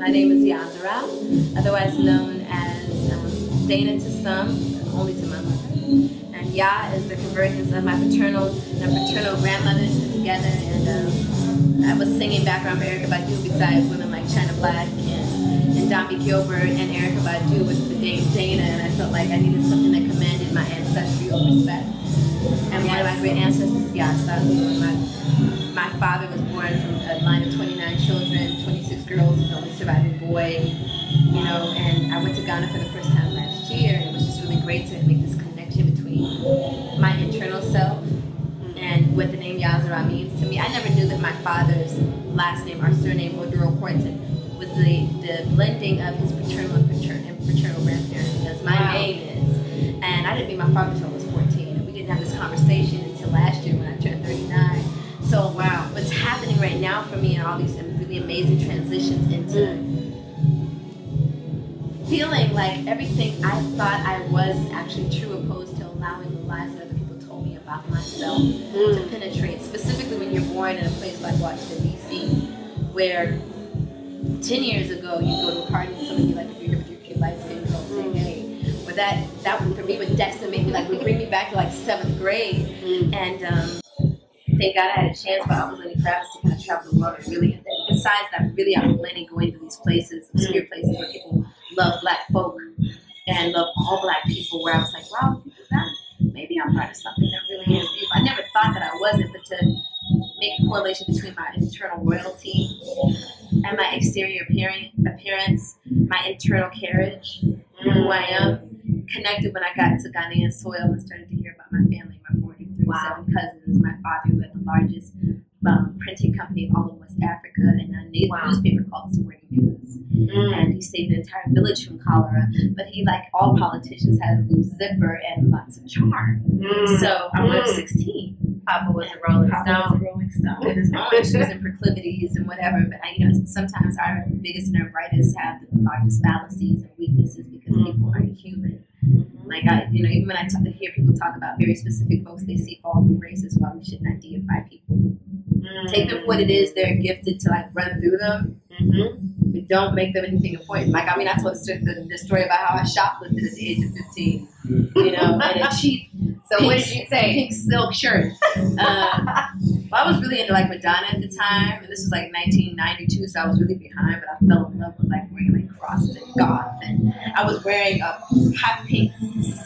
my name is YahZarah, otherwise known as um, Dana to some, only to my mother. And Ya is the convergence of my paternal and paternal grandmothers together. And um, I was singing background for Erykah Badu beside women like China Black and, and Dombie Gilbert and Erykah Badu with the name Dana. And I felt like I needed something that commanded my ancestral respect. And one of my great ancestors is Yasa. My, my father was born from a line of 29 children, 26 girls, the only surviving boy. You know, and I went to Ghana for the first time last year. And it was just really great to make this connection between my internal self and what the name YahZarah means to me. I never knew that my father's last name, our surname, Oduro Corton, was the, the blending of his paternal and paternal, and paternal grandparents, as my wow. name is. And I didn't meet my father until I was 14. And we didn't have this conversation until last year when I turned 39. So, wow, right now for me and all these really amazing transitions into feeling like everything I thought I was actually true, opposed to allowing the lies that other people told me about myself mm. to penetrate. Specifically, when you're born in a place like Washington, D.C., where 10 years ago you go to a party and somebody like, if you're here with your kid, light skin girl, say hey. But that, that for me would decimate me, like would bring me back to like seventh grade. Mm. And um, thank God I had a chance for Uncle Lenny Kravitz to kind of travel the world and really, besides that, really Uncle Lenny going to these places, obscure mm. places where people love black folk and love all black people where I was like, wow, that, maybe I'm part of something that really is beautiful. I never thought that I wasn't, but to make a correlation between my internal royalty and my exterior appearance, my internal carriage, who I am, mm. connected when I got to Ghanaian soil and started to hear about my family, my 43 wow. cousins, my father who had the largest um, printing company in all of West Africa and a wow. newspaper called the Sporting News. Mm. And he saved an entire village from cholera. But he, like all politicians, had a loose zipper and lots of charm. Mm. So I was mm. 16. Papa was a Rolling Stone. Papa was a Rolling Stone with his own issues and proclivities and whatever. But I, you know, sometimes our biggest and our brightest have the largest fallacies and weaknesses because mm. people aren't human. Like I, you know, even when I t- hear people talk about very specific folks, they see all through races. Why we should not deify people Mm-hmm. Take them for what it is they're gifted to like run through them. Mm-hmm. But don't make them anything important. Like I mean, I told the, the story about how I shoplifted at the age of fifteen. You know, and a cheap. So pink, what did you say? Pink silk shirt. Uh, well, I was really into like Madonna at the time, and this was like 1992, so I was really behind. But I fell in love with like wearing like crosses and goth, and I was wearing a hot pink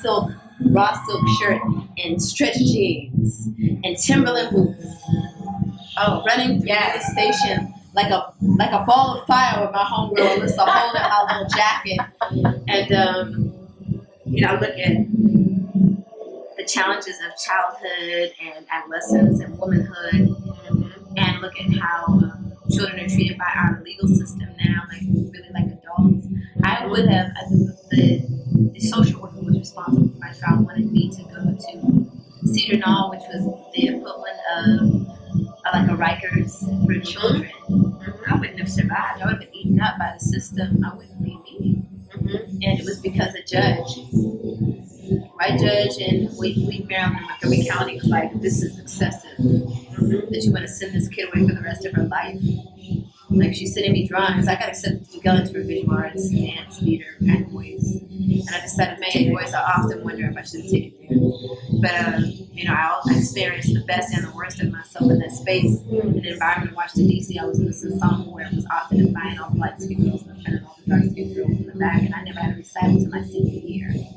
silk raw silk shirt and stretch jeans and Timberland boots. Oh, running through the station like a like a ball of fire with my homegirl Alyssa holding my little jacket. And um, you know, I look at the challenges of childhood and adolescence and womanhood, and look at how um, children are treated by our legal system now, like really like adults. I would have I the the social worker who was responsible for my child wanted me to go Cedar which was the equivalent of like a Rikers for children, mm-hmm. I wouldn't have survived. I would have been eaten up by the system. I wouldn't be me. Mm-hmm. And it was because a judge, white judge in Wheat, Maryland, Montgomery County, was like, this is excessive. Mm-hmm. That you want to send this kid away for the rest of her life. Like she's sending me drawings. I got accepted to go into visual arts, dance, theater, and voice. And I decided take voice. I often wonder if I should have taken dance. But um, you know, I, experienced the best and the worst of myself in that space. In the environment of Washington D.C., I was in this ensemble where it was often defined all the light skinned girls in the front and all the dark skinned girls in the back, and I never had a recital until my senior year.